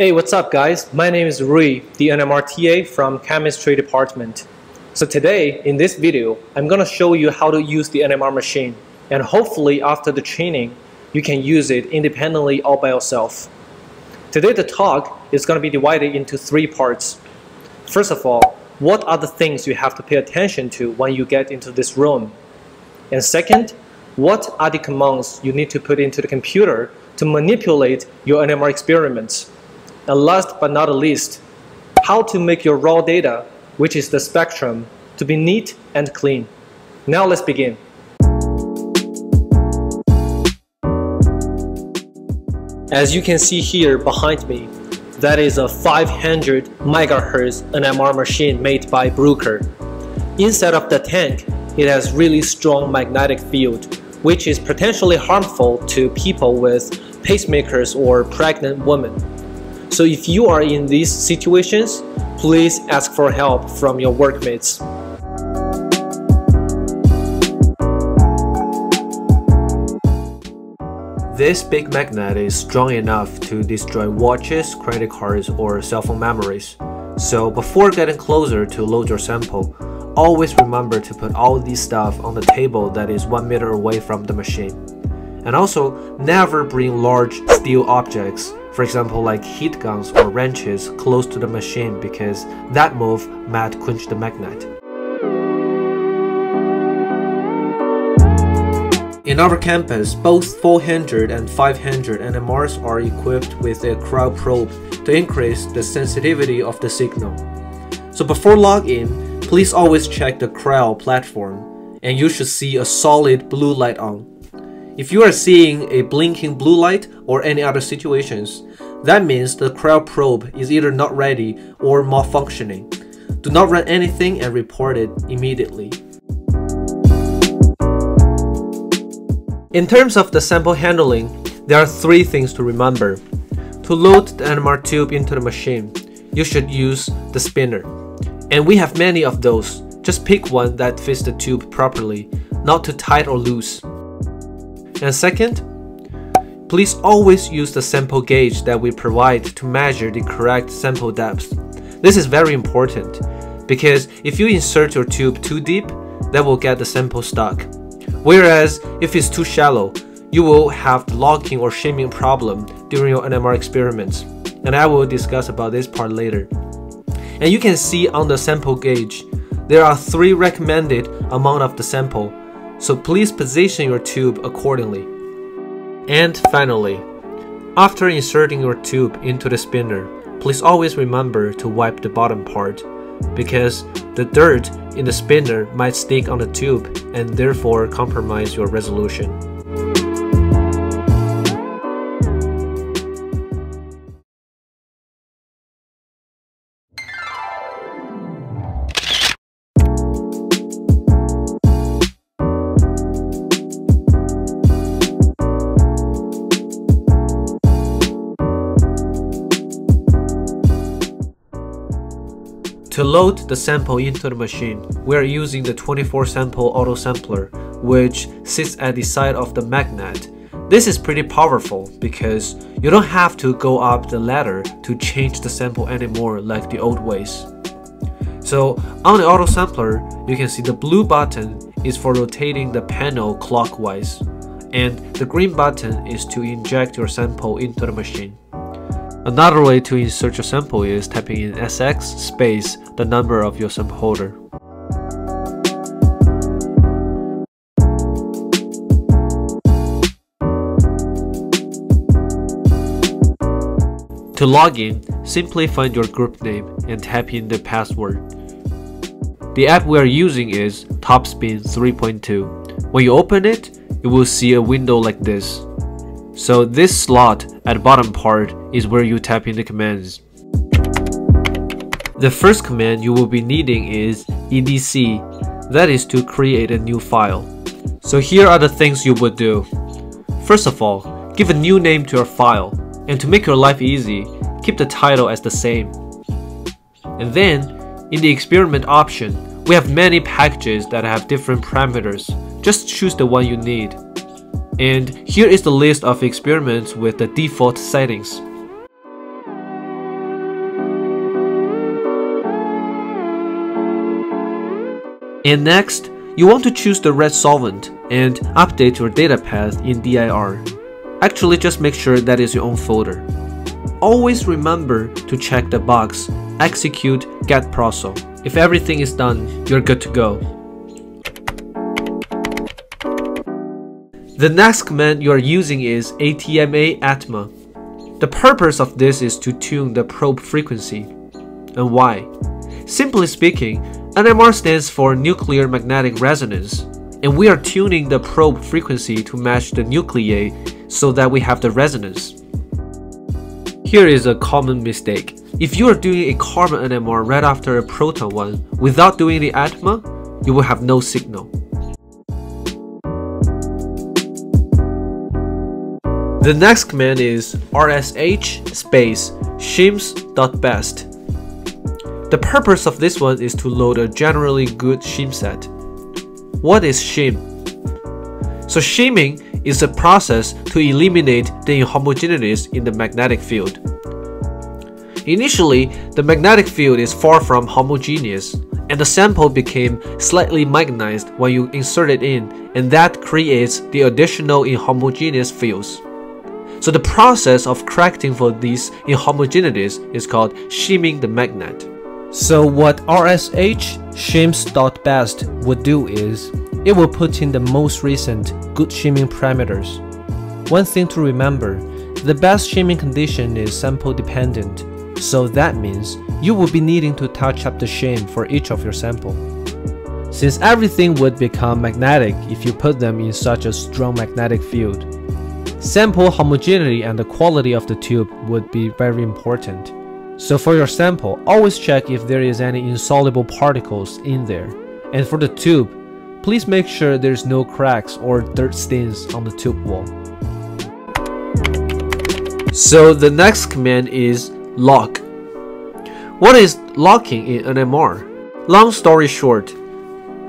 Hey, what's up guys? My name is Rui, the NMRTA from Chemistry Department. So today, in this video, I'm gonna show you how to use the NMR machine. And hopefully after the training, you can use it independently all by yourself. Today the talk is gonna be divided into three parts. First of all, what are the things you have to pay attention to when you get into this room? And second, what are the commands you need to put into the computer to manipulate your NMR experiments? And last but not least, how to make your raw data, which is the spectrum, to be neat and clean. Now let's begin. As you can see here behind me, that is a 500 MHz NMR machine made by Bruker. Inside of the tank, it has really strong magnetic field, which is potentially harmful to people with pacemakers or pregnant women. So if you are in these situations, please ask for help from your workmates. This big magnet is strong enough to destroy watches, credit cards, or cell phone memories. So before getting closer to load your sample, always remember to put all these stuff on the table that is 1 meter away from the machine. And also, never bring large steel objects for example like heat guns or wrenches close to the machine because that move might quench the magnet. In our campus, both 400 and 500 NMRs are equipped with a cryo probe to increase the sensitivity of the signal. So before login, please always check the cryo platform and you should see a solid blue light on. If you are seeing a blinking blue light or any other situations, that means the cryo probe is either not ready or malfunctioning. Do not run anything and report it immediately. In terms of the sample handling, there are three things to remember. To load the NMR tube into the machine, you should use the spinner. And we have many of those. Just pick one that fits the tube properly, not too tight or loose. And second, please always use the sample gauge that we provide to measure the correct sample depth. This is very important because if you insert your tube too deep, that will get the sample stuck. Whereas if it's too shallow, you will have locking or shimming problem during your NMR experiments. And I will discuss about this part later. And you can see on the sample gauge, there are three recommended amount of the sample so please position your tube accordingly. And finally, after inserting your tube into the spinner, please always remember to wipe the bottom part because the dirt in the spinner might stick on the tube and therefore compromise your resolution. To load the sample into the machine, we are using the 24 sample auto sampler, which sits at the side of the magnet. This is pretty powerful because you don't have to go up the ladder to change the sample anymore like the old ways. So on the auto sampler, you can see the blue button is for rotating the panel clockwise, and the green button is to inject your sample into the machine. Another way to insert your sample is typing in SX space the number of your sample holder. To log in, simply find your group name and type in the password. The app we are using is TopSpin 3.2. When you open it, you will see a window like this. So this slot at bottom part is where you type in the commands. The first command you will be needing is edc, that is to create a new file. So here are the things you would do. First of all, give a new name to your file, and to make your life easy, keep the title as the same. And then, in the experiment option, we have many packages that have different parameters. Just choose the one you need. And here is the list of experiments with the default settings. And next, you want to choose the red solvent and update your data path in DIR. Actually, just make sure that is your own folder. Always remember to check the box execute getprosol. If everything is done, you're good to go. The next command you are using is atma atma. The purpose of this is to tune the probe frequency. And why? Simply speaking, NMR stands for nuclear magnetic resonance, and we are tuning the probe frequency to match the nuclei so that we have the resonance. Here is a common mistake. If you are doing a carbon NMR right after a proton one without doing the ATMA, you will have no signal. The next command is rsh space shims.best. The purpose of this one is to load a generally good shim set. What is shim? So shimming is a process to eliminate the inhomogeneities in the magnetic field. Initially, the magnetic field is far from homogeneous, and the sample became slightly magnetized when you insert it in, and that creates the additional inhomogeneous fields. So the process of correcting for these inhomogeneities is called shimming the magnet. So what RSH shims.best would do is, it will put in the most recent good shimming parameters. One thing to remember, the best shimming condition is sample dependent, so that means you will be needing to touch up the shim for each of your sample. Since everything would become magnetic if you put them in such a strong magnetic field, Sample homogeneity and the quality of the tube would be very important. So for your sample, always check if there is any insoluble particles in there. And for the tube, please make sure there's no cracks or dirt stains on the tube wall. So the next command is lock. What is locking in NMR? Long story short,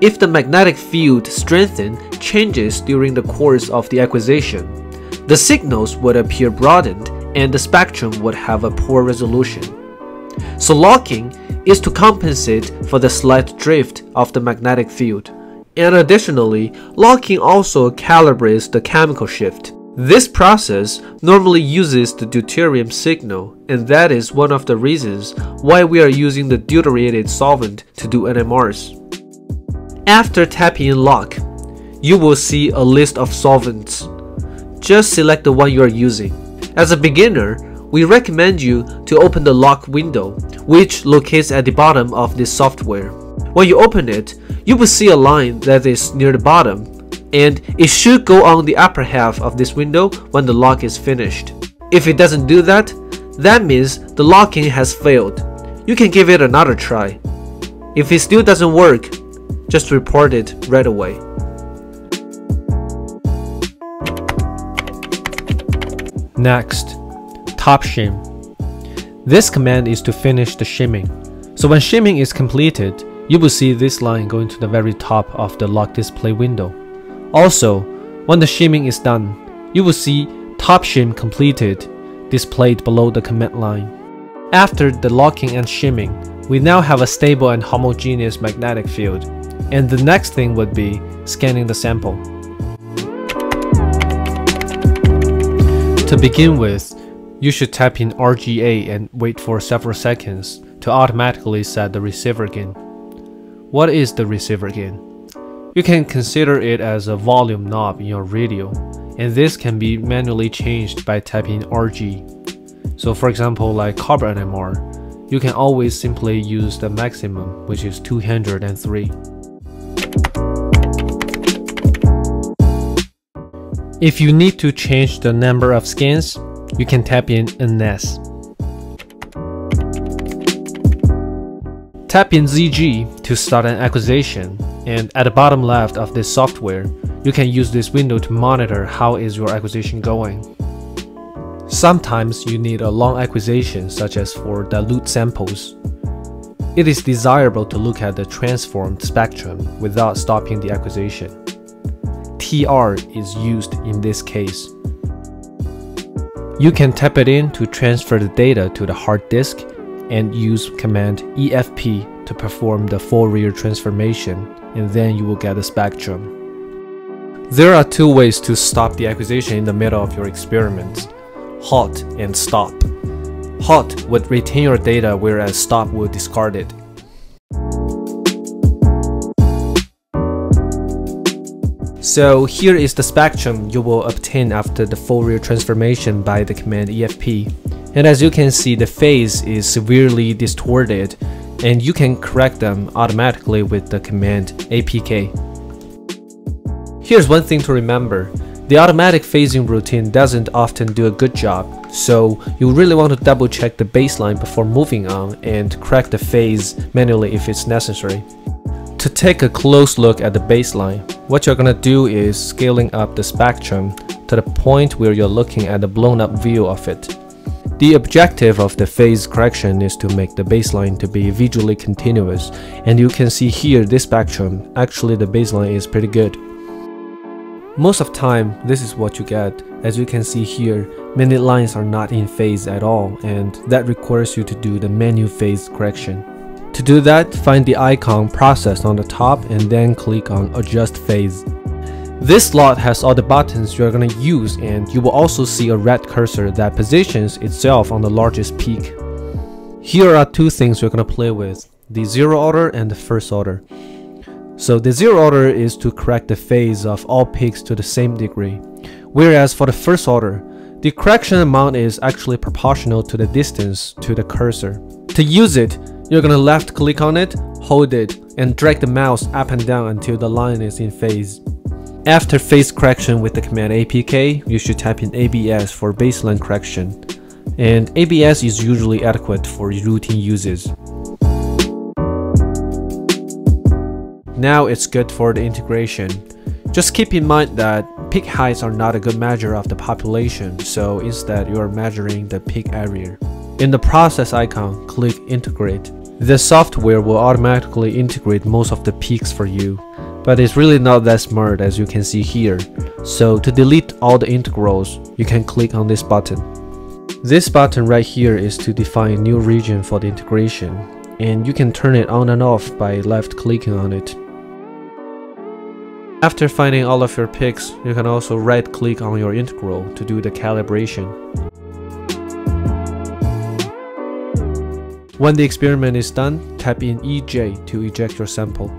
if the magnetic field strengthen changes during the course of the acquisition, the signals would appear broadened and the spectrum would have a poor resolution. So locking is to compensate for the slight drift of the magnetic field. And additionally, locking also calibrates the chemical shift. This process normally uses the deuterium signal, and that is one of the reasons why we are using the deuterated solvent to do NMRs. After tapping in lock, you will see a list of solvents just select the one you are using. As a beginner, we recommend you to open the lock window, which locates at the bottom of this software. When you open it, you will see a line that is near the bottom, and it should go on the upper half of this window when the lock is finished. If it doesn't do that, that means the locking has failed. You can give it another try. If it still doesn't work, just report it right away. Next, top shim. This command is to finish the shimming. So when shimming is completed, you will see this line going to the very top of the lock display window. Also, when the shimming is done, you will see top shim completed displayed below the command line. After the locking and shimming, we now have a stable and homogeneous magnetic field. And the next thing would be scanning the sample. To begin with, you should type in RGA and wait for several seconds to automatically set the receiver gain. What is the receiver gain? You can consider it as a volume knob in your radio, and this can be manually changed by typing RG. So for example, like carbon NMR, you can always simply use the maximum, which is 203. If you need to change the number of scans, you can tap in NS. Tap in ZG to start an acquisition, and at the bottom left of this software, you can use this window to monitor how is your acquisition going. Sometimes you need a long acquisition such as for dilute samples. It is desirable to look at the transformed spectrum without stopping the acquisition. TR is used in this case. You can tap it in to transfer the data to the hard disk and use command EFP to perform the Fourier transformation and then you will get the spectrum. There are two ways to stop the acquisition in the middle of your experiment halt and stop. Halt would retain your data whereas stop will discard it. So here is the spectrum you will obtain after the Fourier transformation by the command EFP. And as you can see, the phase is severely distorted and you can correct them automatically with the command APK. Here's one thing to remember. The automatic phasing routine doesn't often do a good job, so you really want to double check the baseline before moving on and correct the phase manually if it's necessary. To take a close look at the baseline, what you're gonna do is scaling up the spectrum to the point where you're looking at the blown up view of it. The objective of the phase correction is to make the baseline to be visually continuous and you can see here this spectrum, actually the baseline is pretty good. Most of time, this is what you get. As you can see here, many lines are not in phase at all and that requires you to do the menu phase correction. To do that, find the icon process on the top and then click on adjust phase. This slot has all the buttons you're gonna use and you will also see a red cursor that positions itself on the largest peak. Here are two things you're gonna play with, the zero order and the first order. So the zero order is to correct the phase of all peaks to the same degree, whereas for the first order, the correction amount is actually proportional to the distance to the cursor. To use it, you're gonna left click on it, hold it, and drag the mouse up and down until the line is in phase. After phase correction with the command APK, you should type in ABS for baseline correction. And ABS is usually adequate for routine uses. Now it's good for the integration. Just keep in mind that peak heights are not a good measure of the population, so instead you are measuring the peak area. In the process icon, click integrate. The software will automatically integrate most of the peaks for you, but it's really not that smart as you can see here. So to delete all the integrals, you can click on this button. This button right here is to define a new region for the integration, and you can turn it on and off by left clicking on it. After finding all of your picks, you can also right click on your integral to do the calibration. When the experiment is done, tap in EJ to eject your sample.